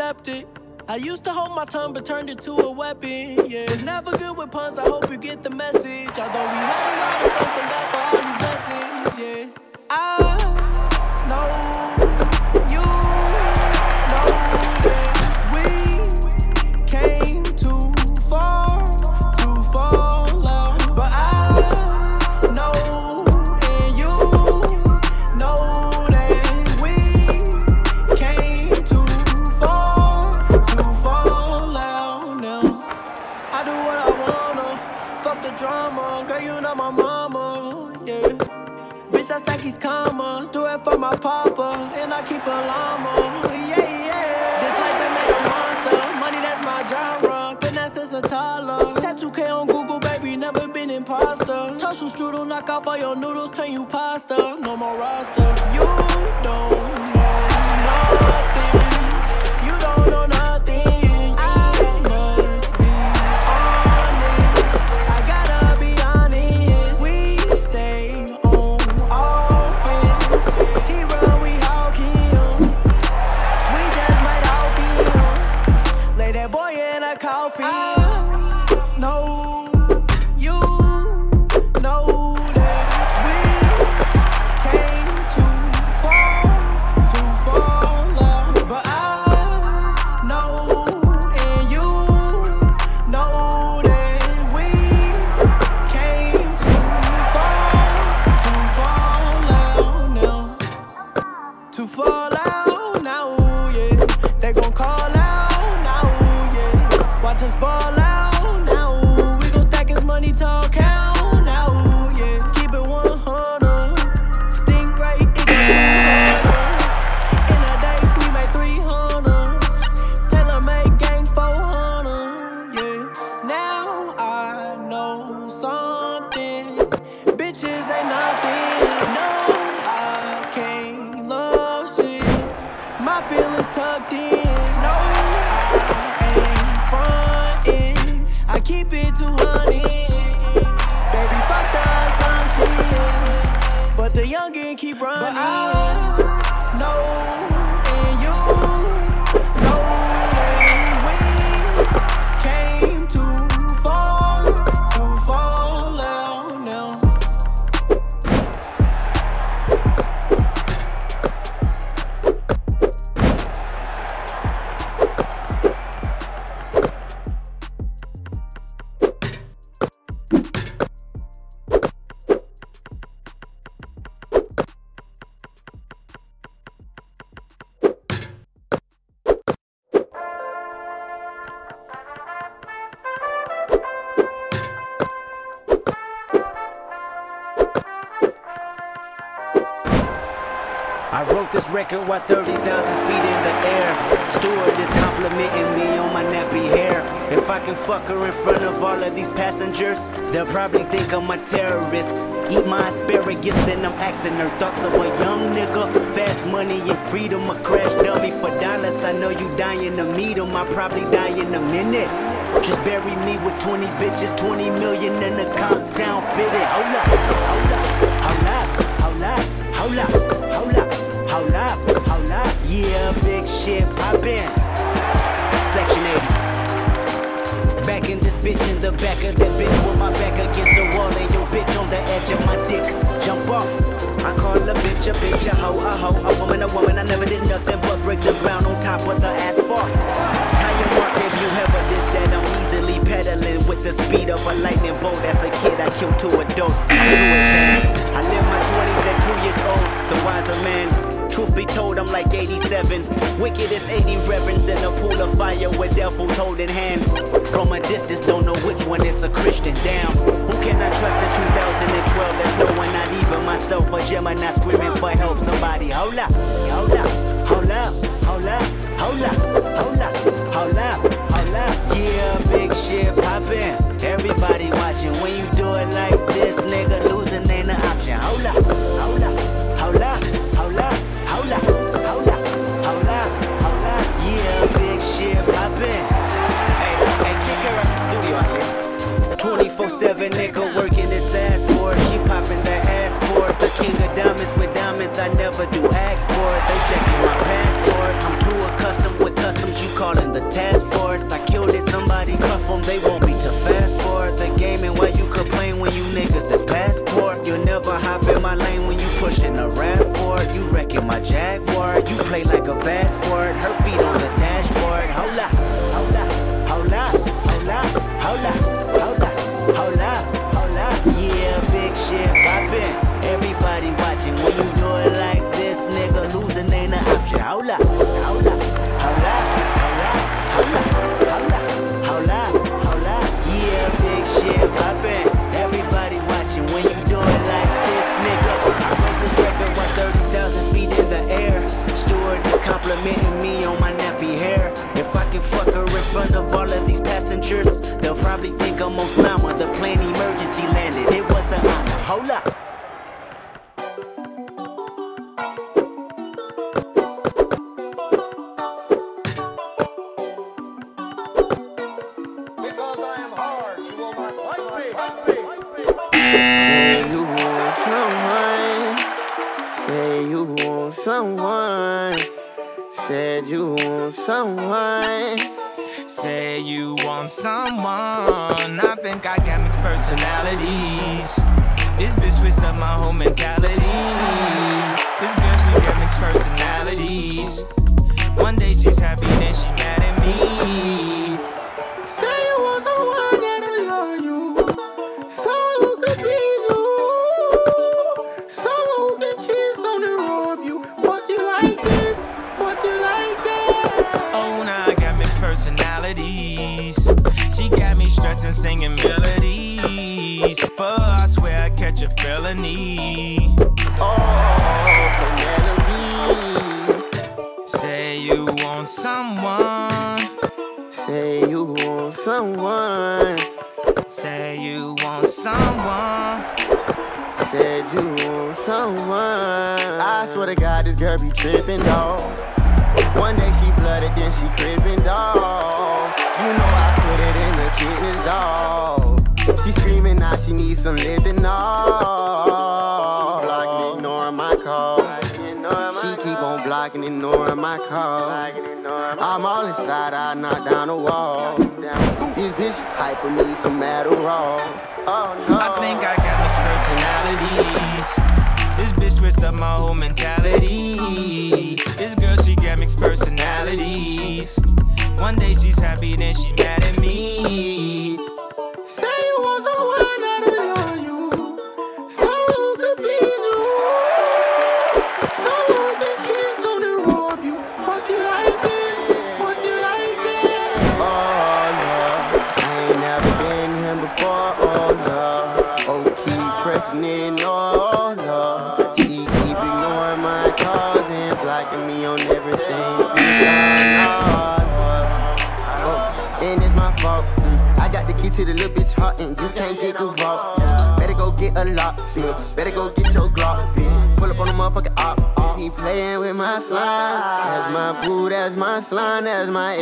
I used to hold my tongue but turned it to a weapon. Yeah, it's never good with puns. I hope you get the message. Although we had a lot of fun, Bitch, I stack these commas, do it for my papa, and I keep a llama, yeah, yeah. This life that made a monster, money that's my genre, been that since a toddler. Tattoo K on Google, baby, never been imposter. With strudel, knock off all your noodles, turn you pasta, no more roster. You don't They gon' call out now, yeah. Watch us ball run. But I I wrote this record while 30,000 feet in the air. Steward is complimenting me on my nappy hair. If I can fuck her in front of all of these passengers, they'll probably think I'm a terrorist. Eat my asparagus, then I'm asking her thoughts of a young nigga. Fast money and freedom, a crash dummy for dollars. I know you dying to meet him, I probably die in a minute. Just bury me with 20 bitches, 20 million in the countdown fitted. Hold up, hold up, hold up, hold up, hold up, hold up, hold up. Yeah, big shit poppin'. Section 80. Back in this bitch in the back of that bitch with my back against the wall and your bitch on the edge of my dick. Jump off. I call a bitch a bitch, a hoe, a hoe, a woman, a woman. I never did nothing but break the ground on top of the asphalt. Tire mark if you ever this that I'm easily pedaling with the speed of a lightning bolt. As a kid, I killed two adults. I lived my 20s at two years old. The like 87. Wicked as 80 reverends in a pool of fire with devils holding hands. From a distance, don't know which one is a Christian. Damn, who can I trust in 2012? There's no one, not even myself. A Gemini screaming for help. Somebody, hold up, probably think I'm Osama. The plane emergency landed. It was an honor. Hold up. Say you want someone. Said you want someone. Say you want someone. I think I got mixed personalities. This bitch switched up my whole mentality. This girl, she got mixed personalities. One day she's happy, then she mad at me. Me stressing, singing melodies. For I swear I catch a felony. Oh, Penelope. Say you want someone. Say you want someone. Say you want someone. Said you want someone. I swear to God, this girl be tripping, dog. One day she blooded, then she crippin', dog. You know I put it in the kidneys, dog. She screaming now, she needs some lifting, dog. She blocking, ignoring my call. She keep on blocking, ignoring my call. I'm all inside, I knock down the wall. This bitch hyper needs some Adderall. Oh no. I think I got mixed personalities. This bitch switched up my whole mentality. Then she mad to the little bitch hot and you can't get the vault. Better go get a locksmith. Better go get your Glock, bitch. Pull up on the motherfucking op. He playing with my slime. That's my boo, that's my slime, that's my